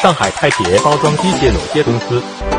上海泰捷包装机械有限公司。